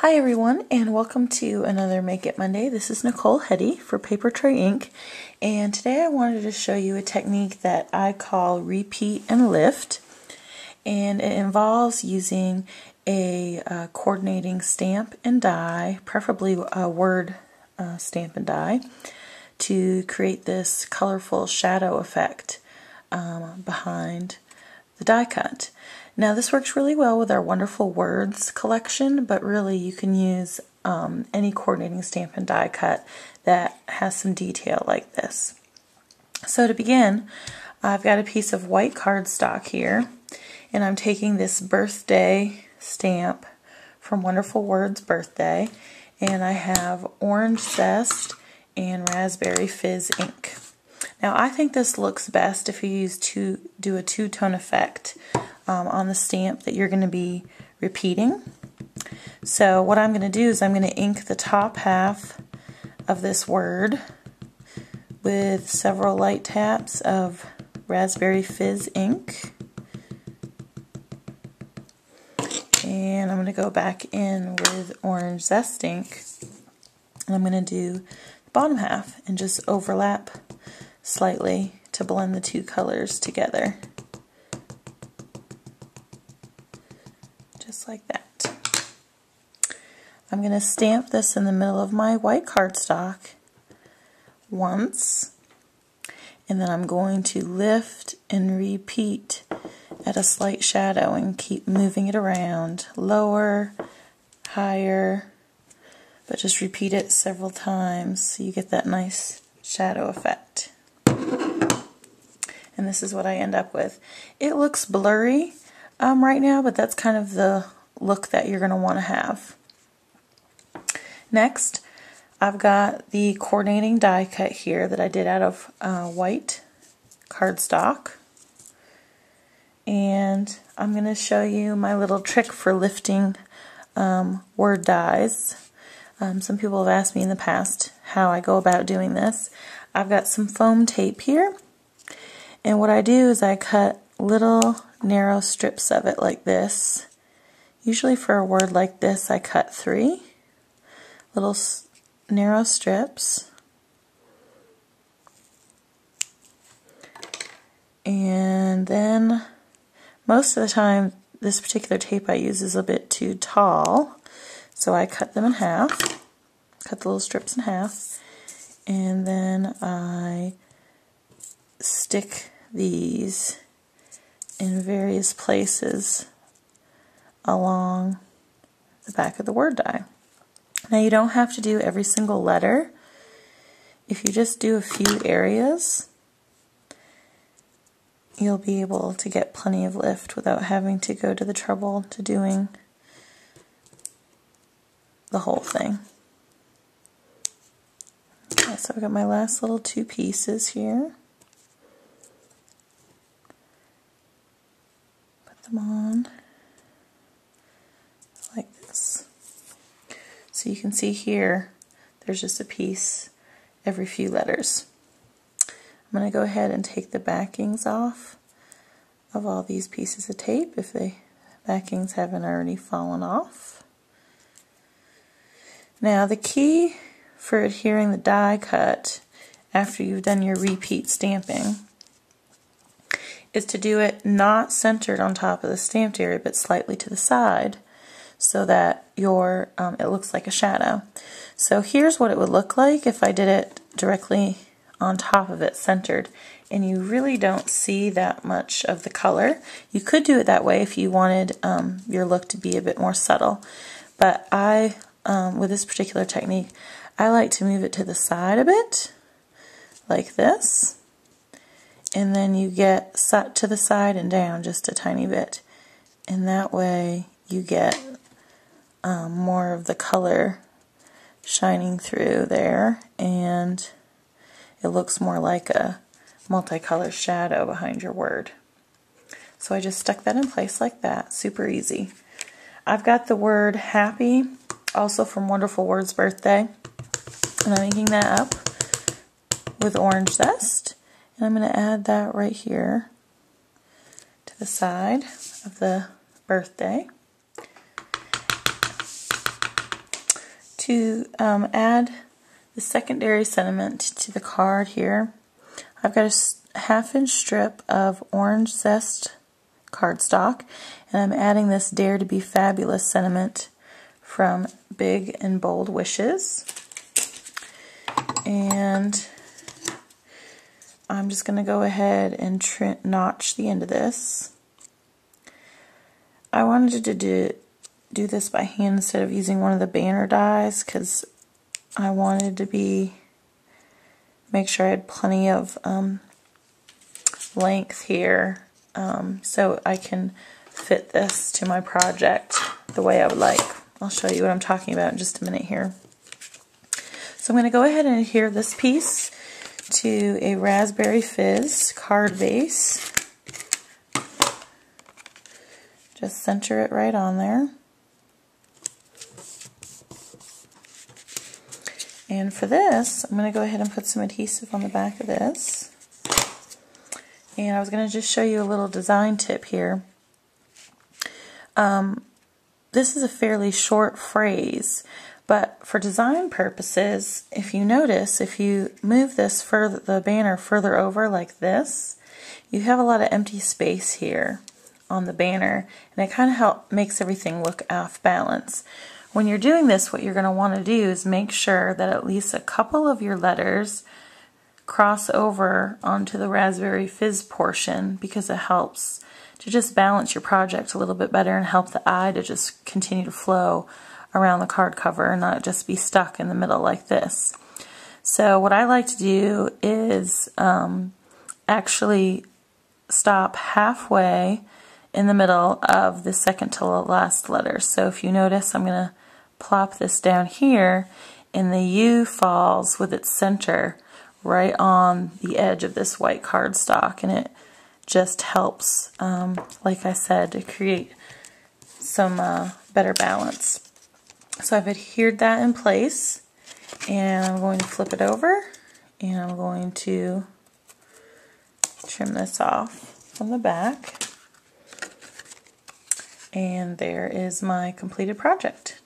Hi everyone and welcome to another Make It Monday. This is Nichole Heady for Papertrey Ink and today I wanted to show you a technique that I call repeat and lift and it involves using a uh, coordinating stamp and die, preferably a word uh, stamp and die, to create this colorful shadow effect um, behind the die cut. Now this works really well with our Wonderful Words collection, but really you can use um, any coordinating stamp and die cut that has some detail like this. So to begin, I've got a piece of white cardstock here, and I'm taking this birthday stamp from Wonderful Words Birthday, and I have Orange Zest and Raspberry Fizz ink. Now I think this looks best if you use two, do a two-tone effect um, on the stamp that you're going to be repeating. So what I'm going to do is I'm going to ink the top half of this word with several light taps of Raspberry Fizz ink. And I'm going to go back in with Orange Zest ink. And I'm going to do the bottom half and just overlap slightly to blend the two colors together. just like that. I'm going to stamp this in the middle of my white cardstock once, and then I'm going to lift and repeat at a slight shadow and keep moving it around, lower, higher, but just repeat it several times so you get that nice shadow effect. And this is what I end up with. It looks blurry, um, right now, but that's kind of the look that you're going to want to have. Next, I've got the coordinating die cut here that I did out of uh, white cardstock. And I'm going to show you my little trick for lifting um, word dies. Um, some people have asked me in the past how I go about doing this. I've got some foam tape here. And what I do is I cut little narrow strips of it like this. Usually for a word like this I cut three little narrow strips. And then most of the time this particular tape I use is a bit too tall so I cut them in half, cut the little strips in half, and then I stick these in various places along the back of the word die. Now you don't have to do every single letter. If you just do a few areas, you'll be able to get plenty of lift without having to go to the trouble to doing the whole thing. So I've got my last little two pieces here. them on like this. So you can see here, there's just a piece every few letters. I'm going to go ahead and take the backings off of all these pieces of tape if the backings haven't already fallen off. Now the key for adhering the die cut after you've done your repeat stamping is to do it not centered on top of the stamped area but slightly to the side so that your um, it looks like a shadow. So here's what it would look like if I did it directly on top of it centered and you really don't see that much of the color. You could do it that way if you wanted um, your look to be a bit more subtle but I um, with this particular technique I like to move it to the side a bit like this and then you get set to the side and down just a tiny bit and that way you get um, more of the color shining through there and it looks more like a multicolor shadow behind your word. So I just stuck that in place like that, super easy. I've got the word happy, also from Wonderful Words Birthday, and I'm inking that up with orange zest. And I'm going to add that right here to the side of the birthday. To um, add the secondary sentiment to the card here, I've got a half inch strip of orange zest cardstock and I'm adding this Dare to be Fabulous sentiment from Big and Bold Wishes. And I'm just going to go ahead and notch the end of this. I wanted to do, do this by hand instead of using one of the banner dies because I wanted to be make sure I had plenty of um, length here um, so I can fit this to my project the way I would like. I'll show you what I'm talking about in just a minute here. So I'm going to go ahead and adhere this piece to a Raspberry Fizz card base. Just center it right on there. And for this, I'm going to go ahead and put some adhesive on the back of this. And I was going to just show you a little design tip here. Um, this is a fairly short phrase, but for design purposes, if you notice, if you move this further, the banner further over like this, you have a lot of empty space here on the banner, and it kind of help makes everything look off balance. When you're doing this, what you're going to want to do is make sure that at least a couple of your letters cross over onto the Raspberry Fizz portion because it helps to just balance your project a little bit better and help the eye to just continue to flow around the card cover and not just be stuck in the middle like this. So what I like to do is um, actually stop halfway in the middle of the second to last letter. So if you notice, I'm going to plop this down here and the U falls with its center right on the edge of this white cardstock and it just helps, um, like I said, to create some uh, better balance. So I've adhered that in place and I'm going to flip it over and I'm going to trim this off from the back. And there is my completed project.